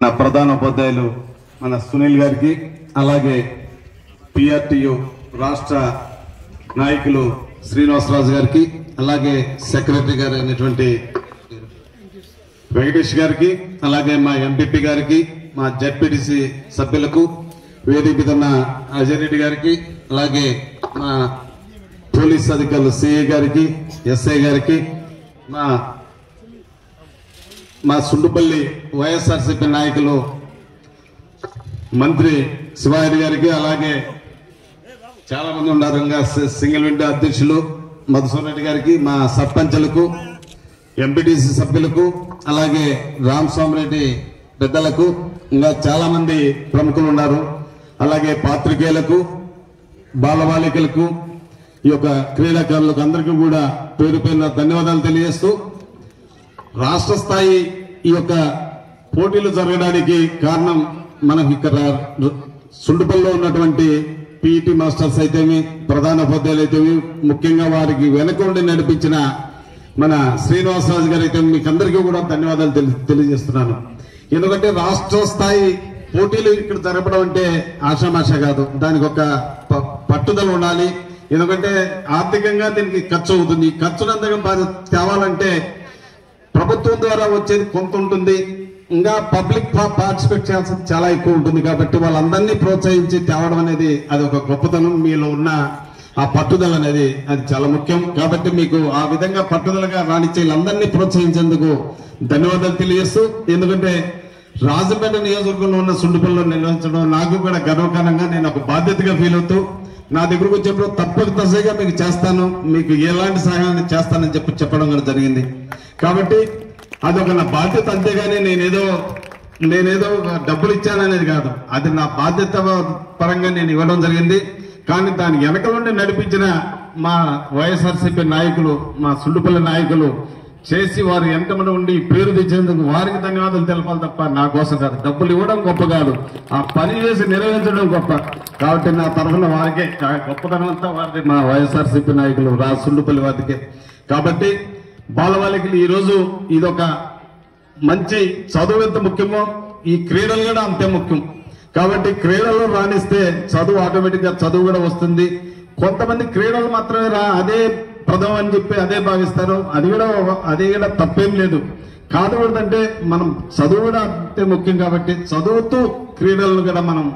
నా ప్రధాన ఉపాధ్యాయులు మన సునీల్ గారికి అలాగే పిఆర్టీయు రాష్ట్ర నాయకులు శ్రీనివాసరాజు గారికి అలాగే సెక్రటరీ గారు అయినటువంటి వెంకటేష్ గారికి అలాగే మా ఎంపీపీ గారికి మా జడ్పీటీసీ సభ్యులకు వేదిక ఉన్న అజయ్ రెడ్డి గారికి అలాగే మా పోలీస్ అధికారులు సిఐ గారికి ఎస్ఐ గారికి మా మా సుండుపల్లి వైఎస్ఆర్సీపీ నాయకులు మంత్రి శివారెడ్డి గారికి అలాగే చాలా మంది ఉన్నారు. ఇంకా సింగిల్ విండో అధ్యక్షులు మధుసూర్ రెడ్డి గారికి మా సర్పంచులకు ఎంపీటీసీ సభ్యులకు అలాగే రామస్వామిరెడ్డి పెద్దలకు ఇంకా చాలా మంది ప్రముఖులు ఉన్నారు. అలాగే పాత్రికేయులకు బాలబాలికలకు ఈ యొక్క క్రీడాకారులకు అందరికీ కూడా పేరు పేరున ధన్యవాదాలు తెలియజేస్తూ రాష్ట్ర స్థాయి ఈ యొక్క పోటీలు జరగడానికి కారణం మనకి ఇక్కడ సుండుపల్లిలో ఉన్నటువంటి పీఈటీ మాస్టర్స్ అయితేమి ప్రధాన ఉపాధ్యాయులు అయితేమి ముఖ్యంగా వారికి వెనక ఉండి నడిపించిన మన శ్రీనివాసరాజు గారు అయితే మీకు అందరికీ కూడా ధన్యవాదాలు తెలి- తెలియజేస్తున్నాను. ఎందుకంటే రాష్ట్ర స్థాయి పోటీలు ఇక్కడ జరపడం అంటే ఆషామాష కాదు. దానికి ఒక ప- పట్టుదల ఉండాలి. ఎందుకంటే ఆర్థికంగా దీనికి ఖర్చు అవుతుంది. ఈ ఖర్చునంతగా తేవాలంటే ప్రభుత్వం ద్వారా వచ్చేది కొంత ఉంటుంది. ఇంకా పబ్లిక్ పార్టిసిపేట్ చేయాల్సింది చాలా ఎక్కువ ఉంటుంది కాబట్టి వాళ్ళందరినీ ప్రోత్సహించి తేవడం అనేది అది ఒక గొప్పతనం. మీలో ఉన్న ఆ పట్టుదల అనేది అది చాలా ముఖ్యం. కాబట్టి మీకు ఆ విధంగా పట్టుదలగా రాణించే వీళ్ళందరినీ ప్రోత్సహించేందుకు ధన్యవాదాలు తెలియజేస్తూ ఎందుకంటే రాజపేట నియోజకవర్గంలో ఉన్న సుండుపల్లో నిర్వహించడం నాకు కూడా గర్వకారణంగా నేను ఒక బాధ్యతగా ఫీల్ అవుతూ నా దగ్గరకు వచ్చినప్పుడు తప్పక తసగా మీకు చేస్తాను మీకు ఎలాంటి సహాయాన్ని చేస్తానని చెప్పి చెప్పడం కూడా జరిగింది. కాబట్టి అదొక నా బాధ్యత అంతేగాని నేనేదో నేనేదో డబ్బులు ఇచ్చాననేది కాదు. అది నా బాధ్యత పరంగా నేను ఇవ్వడం జరిగింది. కానీ దాని వెనక నుండి నడిపించిన మా వైఎస్ఆర్సీపీ నాయకులు మా సుండుపల్లి నాయకులు చేసి వారు ఎంతమంది ఉండి పేరు తెచ్చేందుకు వారికి ధన్యవాదాలు తెలపాలి తప్ప నా కోసం కాదు. డబ్బులు ఇవ్వడం గొప్ప కాదు. ఆ పని చేసి నిర్వహించడం గొప్ప. కాబట్టి నా తరఫున వారికే గొప్పతనం అంతా వారిది. మా వైఎస్ఆర్సీపీ నాయకులు రా సుండుపల్లి వారికే. కాబట్టి బాలబాలికలు ఈరోజు ఇదొక మంచి చదువు ఎంత ముఖ్యమో ఈ క్రీడలు కూడా అంతే ముఖ్యం. కాబట్టి క్రీడలు రాణిస్తే చదువు ఆటోమేటిక్గా చదువు కూడా వస్తుంది. కొంతమంది క్రీడలు మాత్రమే రా అదే ప్రథమం అని చెప్పి అదే భావిస్తారు. అది కూడా అది కూడా తప్పేం లేదు. కాదు అంటే మనం చదువు కూడా అంతే ముఖ్యం కాబట్టి చదువుతూ క్రీడలను కూడా మనం